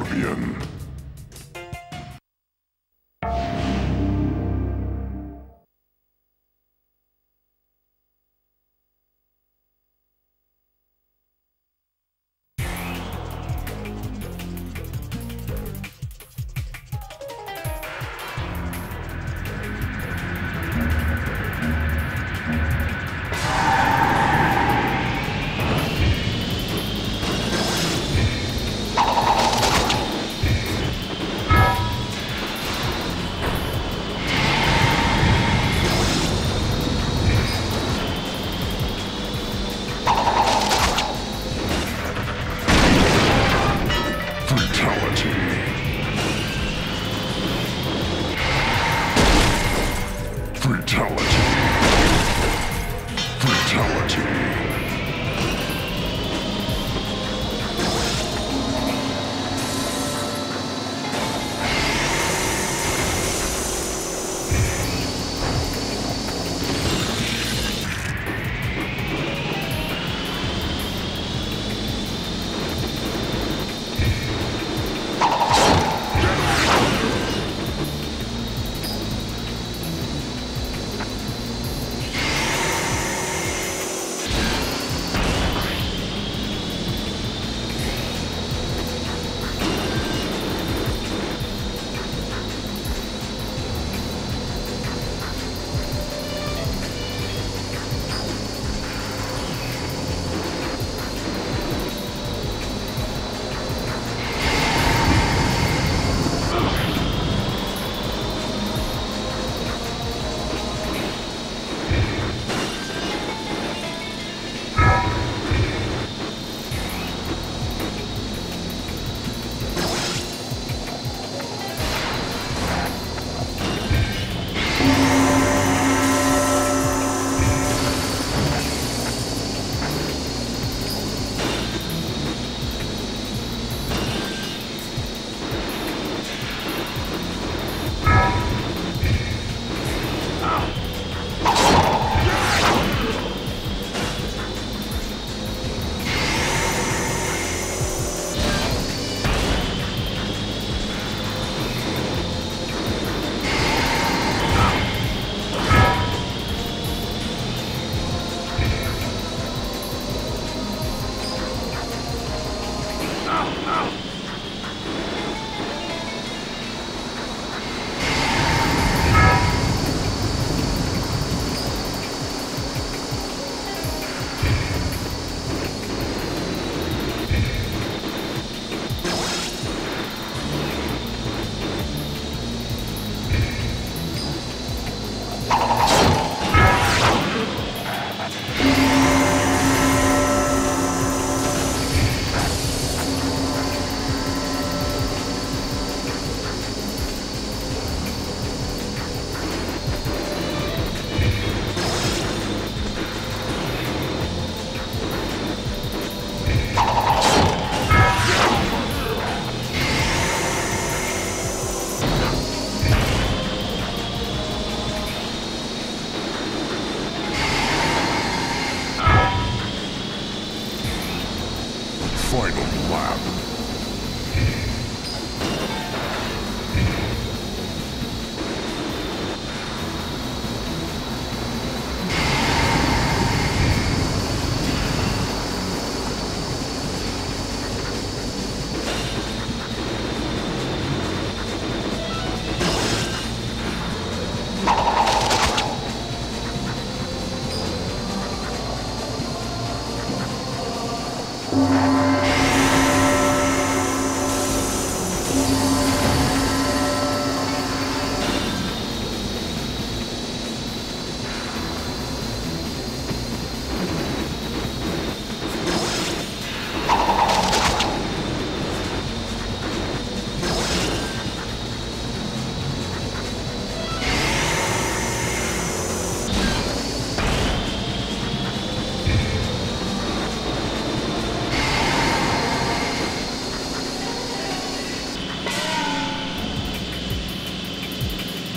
Scorpion.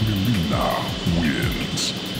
Melina wins.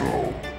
Sub-Zero.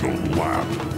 final lap.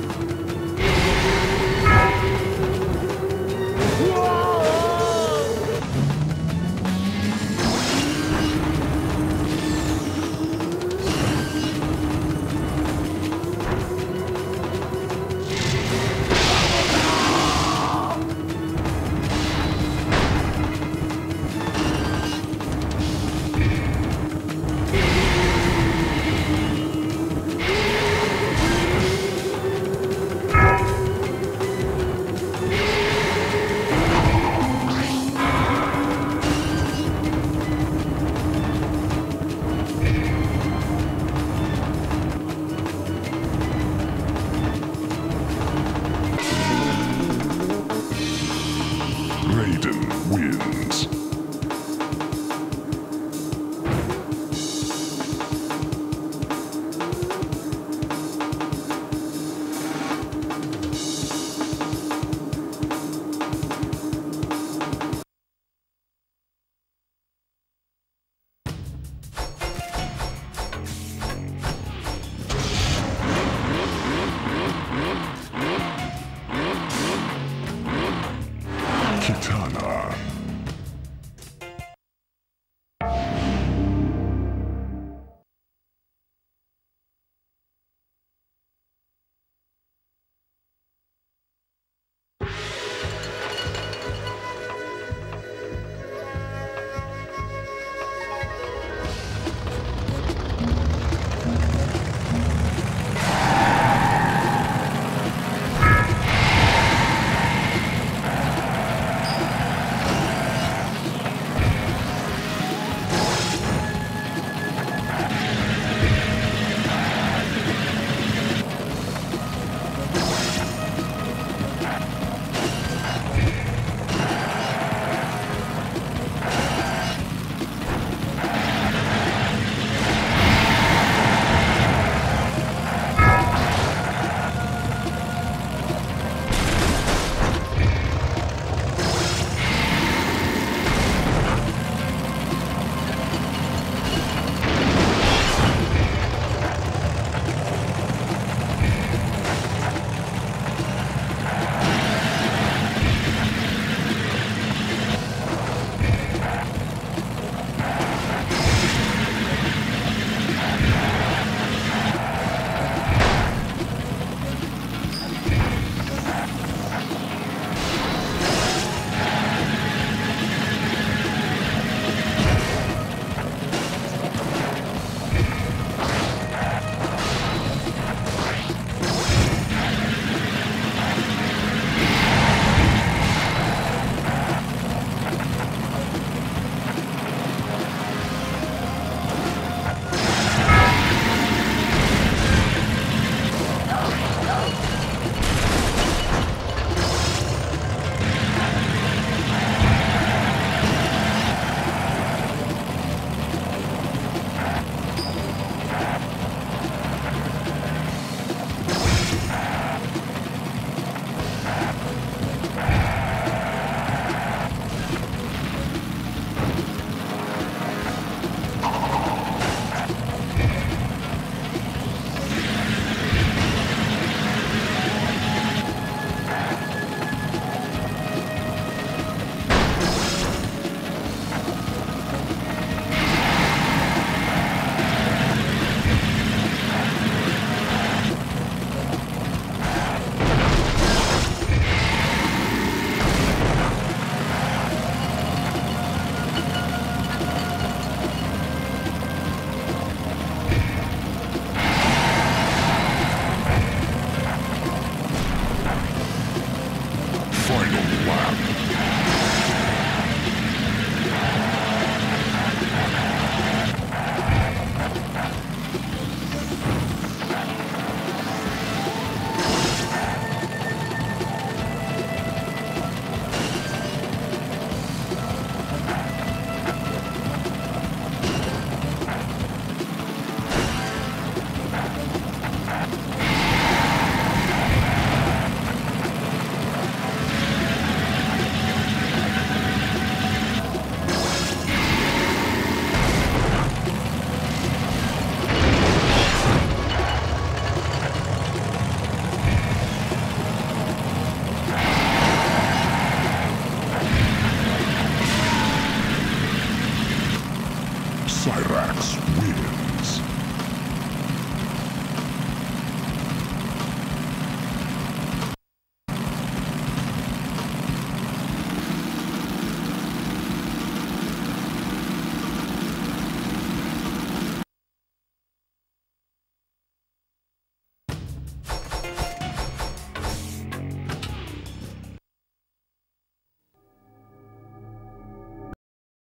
Kitana.